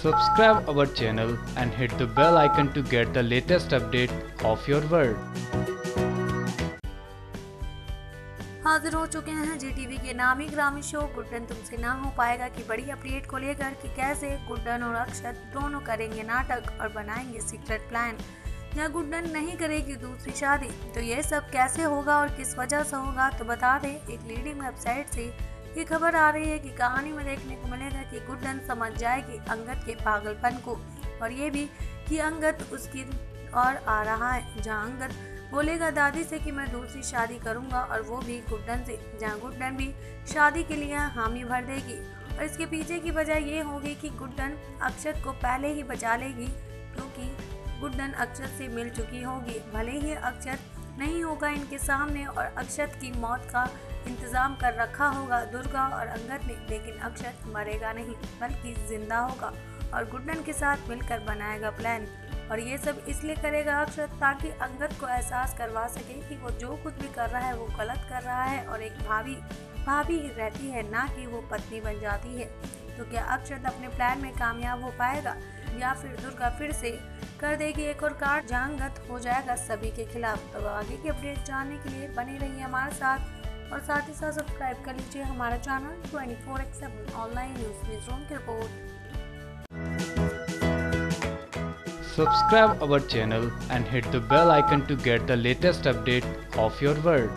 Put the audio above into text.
Subscribe our channel and hit the bell icon to get the latest update of your world. हाजिर हो चुके हैं जी TV के नामी ग्रामी शो, गुड्डन तुमसे ना हो पाएगा की बड़ी अपडेट को लेकर कि कैसे गुड्डन और अक्षत दोनों करेंगे नाटक और बनाएँगे सीक्रेट प्लान या गुड्डन नहीं करेगी दूसरी शादी तो ये सब कैसे होगा और किस वजह से होगा तो बता दें, एक लीडिंग वेबसाइट से ये खबर आ रही है कि कहानी में देखने को मिलेगा कि गुड्डन समझ जाएगी अंगद के पागलपन को, और ये भी कि अंगद उसकी और आ रहा है, जहाँ अंगद बोलेगा दादी से कि मैं दूसरी शादी करूँगा, और वो भी गुड्डन से, जहाँ गुड्डन भी शादी के लिए हामी भर देगी। और इसके पीछे की वजह ये होगी कि गुड्डन अक्षत को पहले ही बचा लेगी, क्योंकि गुड्डन अक्षत से मिल चुकी होगी। भले ही अक्षत नहीं होगा इनके सामने और अक्षत की मौत का इंतज़ाम कर रखा होगा। दुर्गा और अंगद ने, लेकिन अक्षत मरेगा नहीं, बल्कि ज़िंदा होगा और गुड्डन के साथ मिलकर बनाएगा प्लान और ये सब इसलिए करेगा अक्षत ताकि अंगद को एहसास करवा सके कि वो जो कुछ भी कर रहा है, वो गलत कर रहा है और एक भाभी भाभी ही रहती है, ना कि वो पत्नी बन जाती है। तो क्या अक्षत अपने प्लान में कामयाब हो पाएगा? या फिर दुर्गा फिर से कर देगी एक और कार्ड जहांगत हो जाएगा सभी के खिलाफ तो आगे की अपडेट जानने के लिए बने रहिए हमारे साथ और साथ ही साथ सब्सक्राइब कर लीजिए हमारा channel twenty four X online news newsroom की report Subscribe our channel and hit the bell icon to get the latest update of your world.